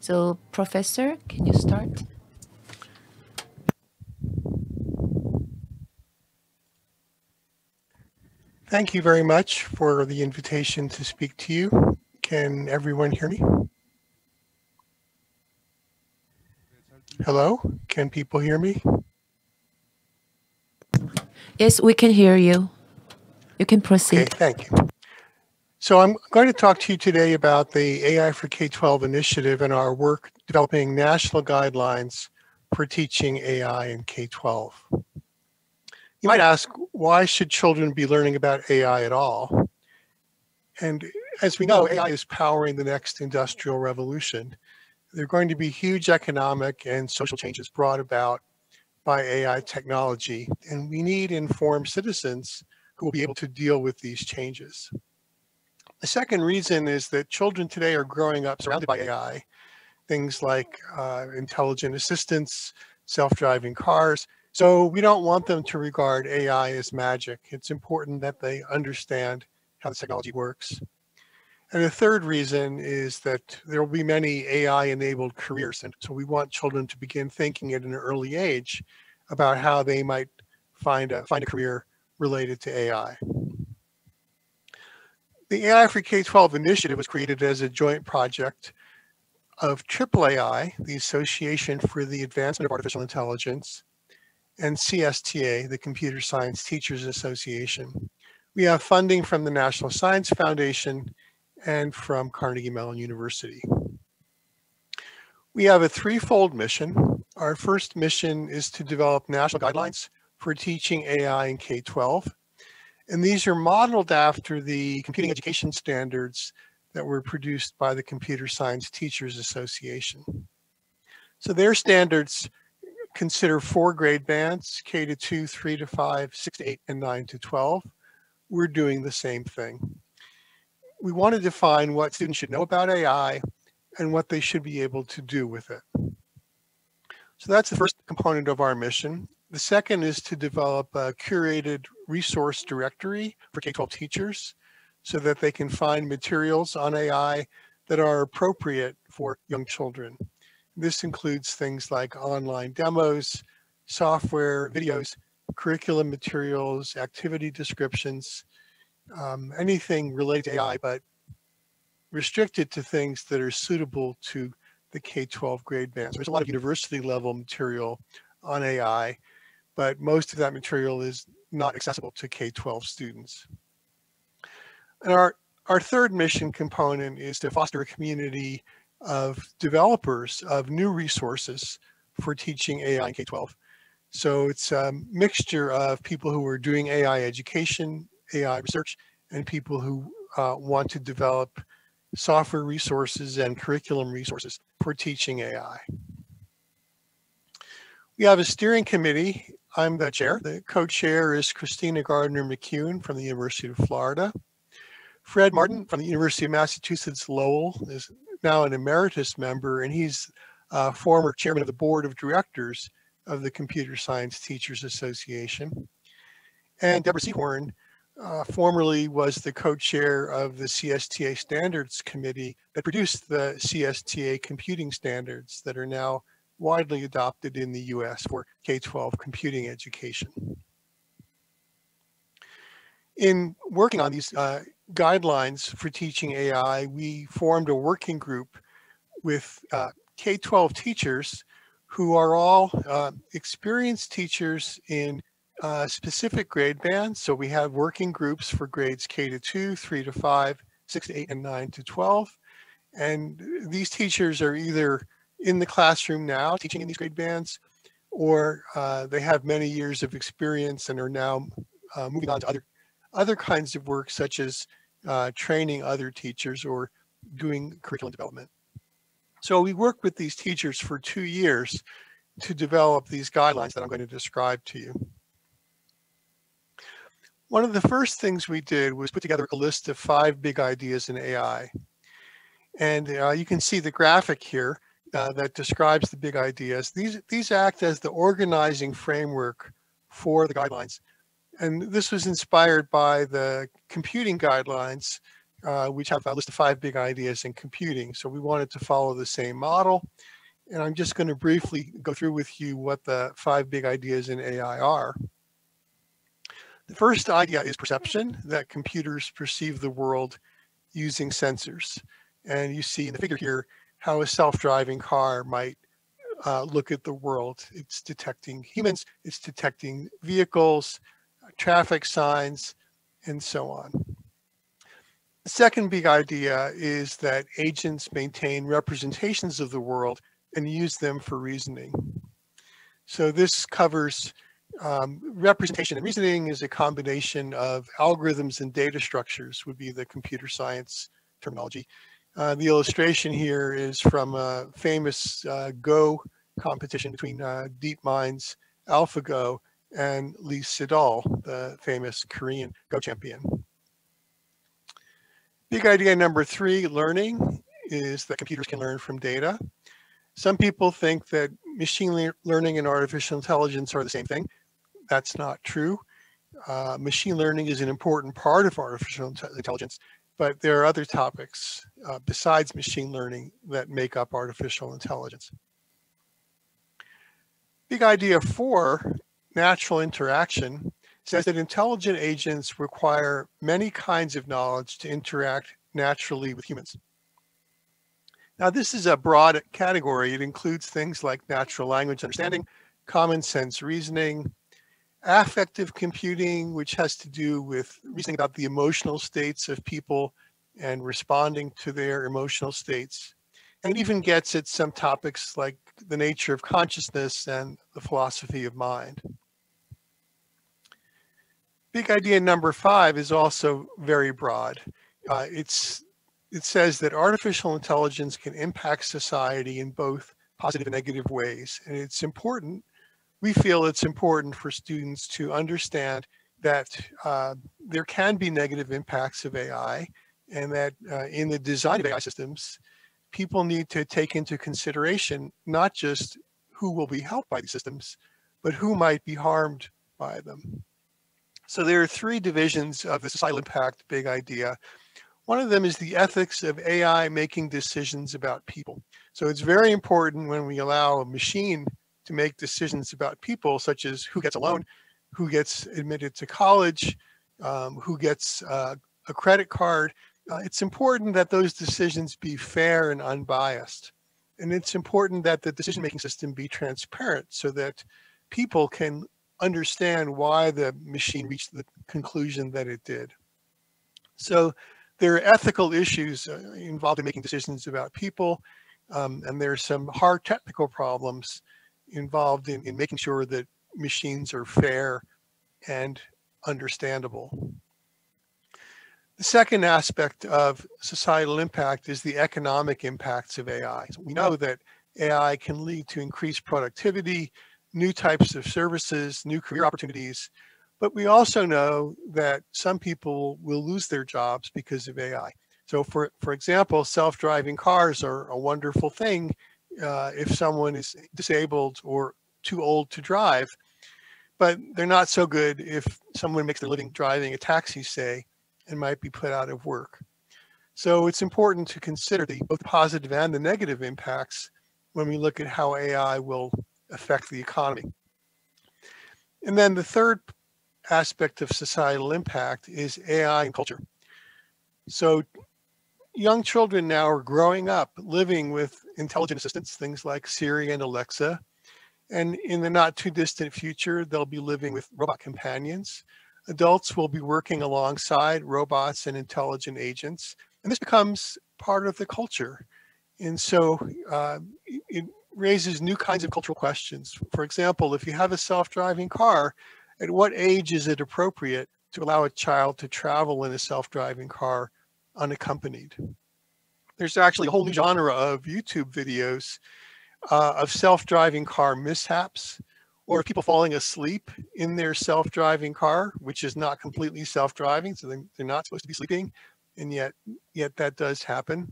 So Professor, can you start? Thank you very much for the invitation to speak to you. Can everyone hear me? Hello, can people hear me? Yes, we can hear you. You can proceed. Okay, proceed. thank you. So I'm going to talk to you today about the AI for K-12 initiative and our work developing national guidelines for teaching AI in K-12. You might ask, why should children be learning about AI at all? And as we know, AI is powering the next industrial revolution. There are going to be huge economic and social changes brought about by AI technology, and we need informed citizens who will be able to deal with these changes. The second reason is that children today are growing up surrounded by AI, things like uh, intelligent assistants, self-driving cars. So we don't want them to regard AI as magic. It's important that they understand how the technology works. And the third reason is that there will be many AI-enabled careers. And so we want children to begin thinking at an early age about how they might find a, find a career related to AI. The AI for K-12 initiative was created as a joint project of AAAI, the Association for the Advancement of Artificial Intelligence, and CSTA, the Computer Science Teachers Association. We have funding from the National Science Foundation and from Carnegie Mellon University. We have a threefold mission. Our first mission is to develop national guidelines for teaching AI in K-12. And these are modeled after the computing education standards that were produced by the Computer Science Teachers Association. So their standards consider four grade bands, K to 2, 3 to 5, 6 to 8, and 9 to 12. We're doing the same thing. We want to define what students should know about AI and what they should be able to do with it. So that's the first component of our mission. The second is to develop a curated resource directory for K-12 teachers so that they can find materials on AI that are appropriate for young children. This includes things like online demos, software, videos, curriculum materials, activity descriptions, um, anything related to AI, but restricted to things that are suitable to the K-12 grade bands. There's a lot of university level material on AI, but most of that material is not accessible to K-12 students. And our, our third mission component is to foster a community of developers of new resources for teaching AI in K-12. So it's a mixture of people who are doing AI education, AI research, and people who uh, want to develop software resources and curriculum resources for teaching AI. We have a steering committee. I'm the chair. The co-chair is Christina Gardner McCune from the University of Florida. Fred Martin from the University of Massachusetts Lowell is now an emeritus member, and he's uh, former chairman of the board of directors of the Computer Science Teachers Association. And Deborah Seehorn uh, formerly was the co-chair of the CSTA Standards Committee that produced the CSTA computing standards that are now widely adopted in the US for K-12 computing education. In working on these uh, guidelines for teaching AI, we formed a working group with uh, K-12 teachers who are all uh, experienced teachers in uh, specific grade bands. So we have working groups for grades K to 2, 3 to 5, 6 to 8, and 9 to 12. And these teachers are either in the classroom now teaching in these grade bands, or uh, they have many years of experience and are now uh, moving on to other, other kinds of work, such as uh, training other teachers or doing curriculum development. So we worked with these teachers for two years to develop these guidelines that I'm going to describe to you. One of the first things we did was put together a list of five big ideas in AI. And uh, you can see the graphic here uh, that describes the big ideas. These, these act as the organizing framework for the guidelines. And this was inspired by the computing guidelines uh, which have a list of five big ideas in computing. So we wanted to follow the same model. And I'm just going to briefly go through with you what the five big ideas in AI are. The first idea is perception, that computers perceive the world using sensors. And you see in the figure here how a self-driving car might uh, look at the world. It's detecting humans, it's detecting vehicles, traffic signs, and so on. The second big idea is that agents maintain representations of the world and use them for reasoning. So this covers um, representation and reasoning is a combination of algorithms and data structures would be the computer science terminology. Uh, the illustration here is from a famous uh, Go competition between uh, DeepMind's AlphaGo and Lee Sedol, the famous Korean Go champion. Big idea number three, learning, is that computers can learn from data. Some people think that machine le learning and artificial intelligence are the same thing. That's not true. Uh, machine learning is an important part of artificial intelligence, but there are other topics uh, besides machine learning that make up artificial intelligence. Big idea four, natural interaction, says that intelligent agents require many kinds of knowledge to interact naturally with humans. Now, this is a broad category. It includes things like natural language understanding, common sense reasoning, affective computing, which has to do with reasoning about the emotional states of people and responding to their emotional states. And even gets at some topics like the nature of consciousness and the philosophy of mind. Big idea number five is also very broad. Uh, it's it says that artificial intelligence can impact society in both positive and negative ways. And it's important, we feel it's important for students to understand that uh, there can be negative impacts of AI and that uh, in the design of AI systems, people need to take into consideration not just who will be helped by these systems, but who might be harmed by them. So there are three divisions of the societal impact big idea. One of them is the ethics of AI making decisions about people. So it's very important when we allow a machine to make decisions about people, such as who gets a loan, who gets admitted to college, um, who gets uh, a credit card. Uh, it's important that those decisions be fair and unbiased. And it's important that the decision-making system be transparent so that people can understand why the machine reached the conclusion that it did. So there are ethical issues uh, involved in making decisions about people, um, and there's some hard technical problems involved in, in making sure that machines are fair and understandable. The second aspect of societal impact is the economic impacts of AI. So we know that AI can lead to increased productivity, new types of services, new career opportunities, but we also know that some people will lose their jobs because of AI. So for, for example, self-driving cars are a wonderful thing uh, if someone is disabled or too old to drive, but they're not so good if someone makes their living driving a taxi, say, and might be put out of work. So it's important to consider the both positive and the negative impacts when we look at how AI will affect the economy. And then the third aspect of societal impact is AI and culture. So young children now are growing up living with intelligent assistants, things like Siri and Alexa. And in the not too distant future, they'll be living with robot companions. Adults will be working alongside robots and intelligent agents. And this becomes part of the culture. And so uh, it raises new kinds of cultural questions. For example, if you have a self-driving car, at what age is it appropriate to allow a child to travel in a self-driving car unaccompanied? There's actually a whole genre of YouTube videos uh, of self-driving car mishaps or people falling asleep in their self-driving car, which is not completely self-driving, so they're not supposed to be sleeping, and yet yet that does happen.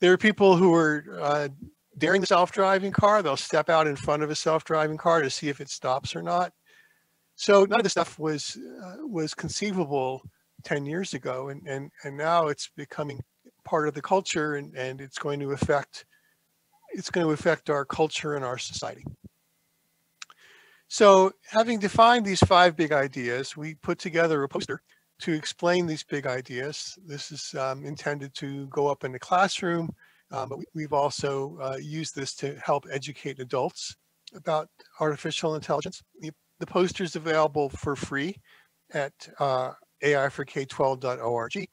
There are people who are uh, daring the self-driving car. They'll step out in front of a self-driving car to see if it stops or not. So none of this stuff was uh, was conceivable 10 years ago and, and, and now it's becoming part of the culture and, and it's going to affect it's going to affect our culture and our society. So having defined these five big ideas, we put together a poster to explain these big ideas. This is um, intended to go up in the classroom, um, but we, have also uh, used this to help educate adults about artificial intelligence. The, the poster is available for free at uh, ai4k12.org.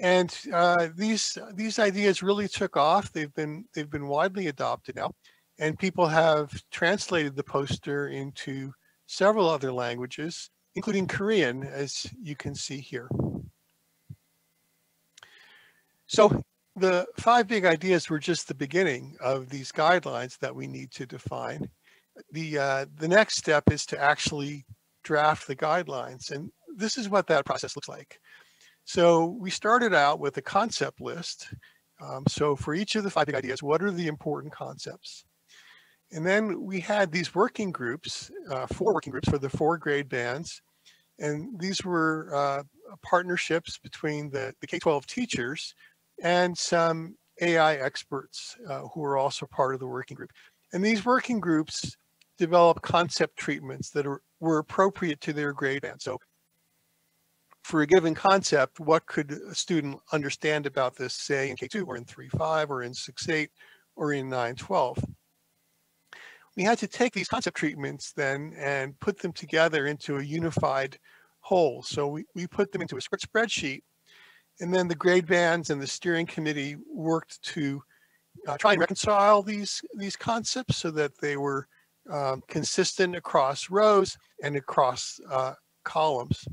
And uh, these these ideas really took off. They've been they've been widely adopted now, and people have translated the poster into several other languages, including Korean, as you can see here. So the five big ideas were just the beginning of these guidelines that we need to define. The uh, the next step is to actually draft the guidelines, and this is what that process looks like. So we started out with a concept list. Um, so for each of the five big ideas, what are the important concepts? And then we had these working groups, uh, four working groups for the four grade bands. And these were uh, partnerships between the, the K-12 teachers and some AI experts uh, who were also part of the working group. And these working groups developed concept treatments that are, were appropriate to their grade band. So for a given concept, what could a student understand about this, say in K2 or in 3.5 or in 6.8 or in 9.12? We had to take these concept treatments then and put them together into a unified whole. So we, we put them into a spreadsheet and then the grade bands and the steering committee worked to uh, try and reconcile these, these concepts so that they were um, consistent across rows and across uh, columns.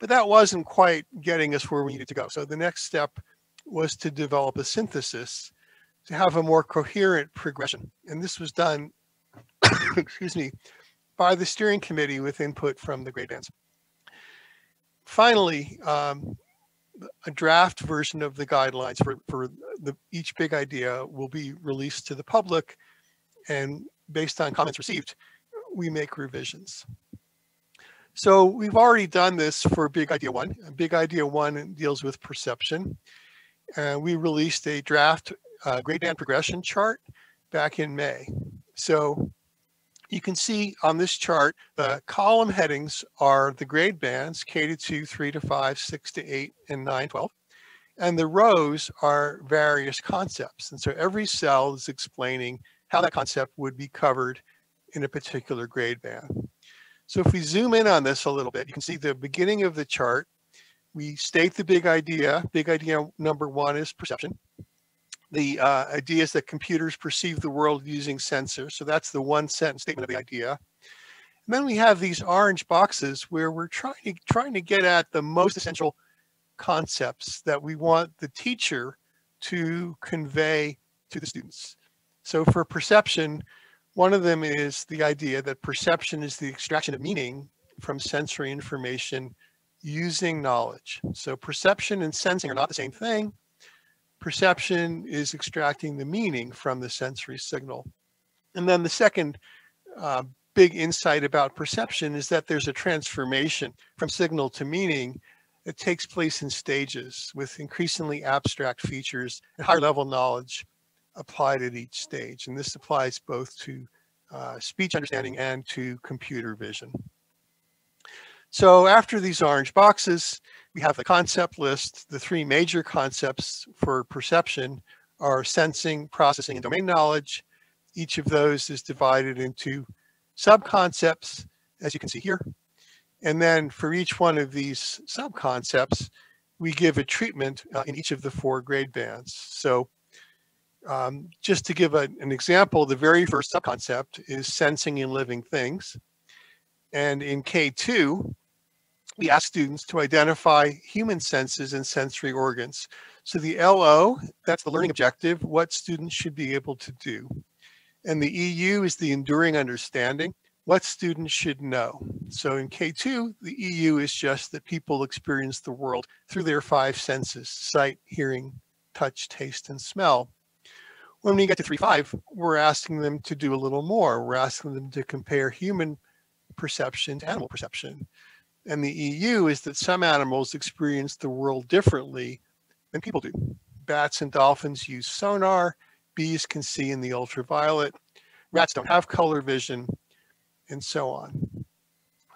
But that wasn't quite getting us where we needed to go. So the next step was to develop a synthesis to have a more coherent progression. And this was done, excuse me, by the steering committee with input from the grade bands. Finally, um, a draft version of the guidelines for, for the, each big idea will be released to the public and based on comments received, we make revisions. So we've already done this for Big Idea 1. Big Idea 1 deals with perception. Uh, we released a draft uh, grade band progression chart back in May. So you can see on this chart, the column headings are the grade bands, K to 2, 3 to 5, 6 to 8, and 9, 12. And the rows are various concepts. And so every cell is explaining how that concept would be covered in a particular grade band. So if we zoom in on this a little bit, you can see the beginning of the chart. We state the big idea. Big idea number one is perception. The uh, idea is that computers perceive the world using sensors. So that's the one sentence statement of the idea. And then we have these orange boxes where we're trying to, trying to get at the most essential concepts that we want the teacher to convey to the students. So for perception, one of them is the idea that perception is the extraction of meaning from sensory information using knowledge. So perception and sensing are not the same thing. Perception is extracting the meaning from the sensory signal. And then the second uh, big insight about perception is that there's a transformation from signal to meaning that takes place in stages with increasingly abstract features and higher level knowledge applied at each stage. And this applies both to uh, speech understanding and to computer vision. So after these orange boxes, we have the concept list. The three major concepts for perception are sensing, processing, and domain knowledge. Each of those is divided into sub-concepts, as you can see here. And then for each one of these sub-concepts, we give a treatment uh, in each of the four grade bands. So um, just to give a, an example, the very first subconcept is sensing in living things. And in K2, we ask students to identify human senses and sensory organs. So the LO, that's the learning objective, what students should be able to do. And the EU is the enduring understanding, what students should know. So in K2, the EU is just that people experience the world through their five senses, sight, hearing, touch, taste, and smell. When we get to 3.5, we're asking them to do a little more. We're asking them to compare human perception to animal perception. And the EU is that some animals experience the world differently than people do. Bats and dolphins use sonar, bees can see in the ultraviolet, rats don't have color vision, and so on.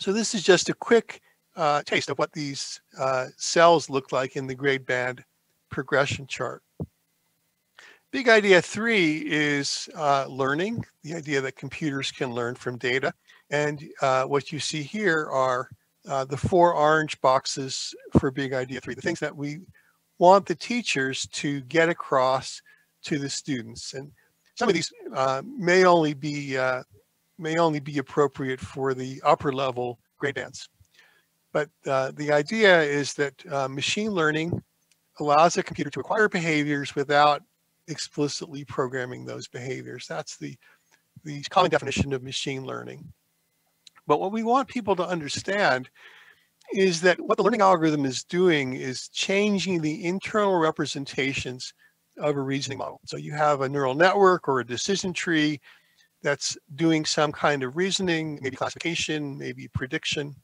So this is just a quick uh, taste of what these uh, cells look like in the grade band progression chart. Big idea three is uh, learning, the idea that computers can learn from data. And uh, what you see here are uh, the four orange boxes for big idea three, the things that we want the teachers to get across to the students. And some of these uh, may only be may only be appropriate for the upper level grade bands. But uh, the idea is that uh, machine learning allows a computer to acquire behaviors without explicitly programming those behaviors. That's the, the common mm-hmm. definition of machine learning. But what we want people to understand is that what the learning algorithm is doing is changing the internal representations of a reasoning model. So you have a neural network or a decision tree that's doing some kind of reasoning, maybe classification, maybe prediction.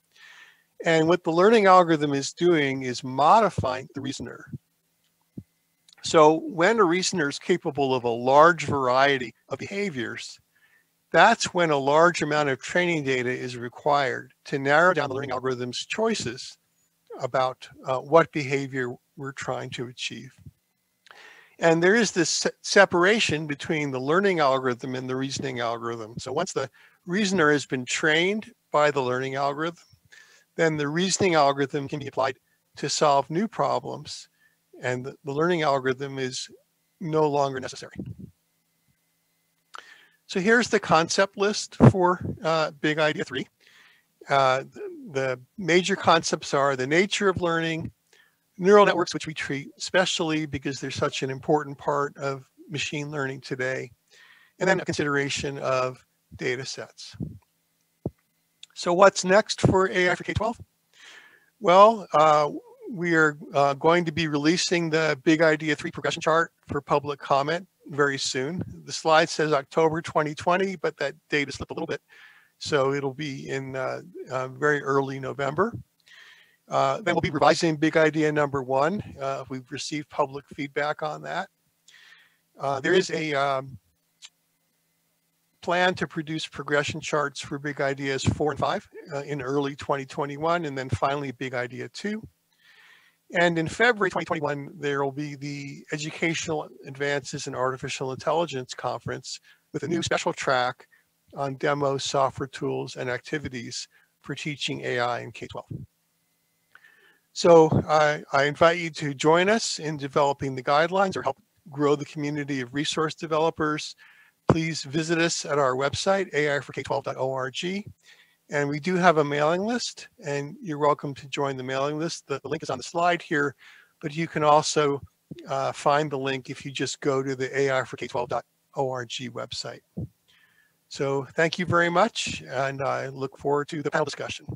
And what the learning algorithm is doing is modifying the reasoner. So when a reasoner is capable of a large variety of behaviors, that's when a large amount of training data is required to narrow down the learning algorithm's choices about uh, what behavior we're trying to achieve. And there is this separation between the learning algorithm and the reasoning algorithm. So once the reasoner has been trained by the learning algorithm, then the reasoning algorithm can be applied to solve new problems and the, learning algorithm is no longer necessary. So here's the concept list for uh, Big Idea 3. Uh, the, the major concepts are the nature of learning, neural networks, which we treat especially because they're such an important part of machine learning today, and then a consideration of data sets. So what's next for AI for K-12? Well, uh, we are uh, going to be releasing the Big Idea 3 progression chart for public comment very soon. The slide says October 2020, but that date has slipped a little bit. So it'll be in uh, uh, very early November. Uh, then we'll be revising Big Idea number one. Uh, we've received public feedback on that. Uh, there is a um, plan to produce progression charts for big ideas four and five uh, in early 2021, and then finally big idea two. And in February 2021, there will be the Educational Advances in Artificial Intelligence Conference with a new special track on demos, software tools, and activities for teaching AI in K-12. So I, I invite you to join us in developing the guidelines or help grow the community of resource developers please visit us at our website, ai4k12.org. And we do have a mailing list, and you're welcome to join the mailing list. The, link is on the slide here, but you can also uh, find the link if you just go to the ai4k12.org website. So thank you very much, and I look forward to the panel discussion.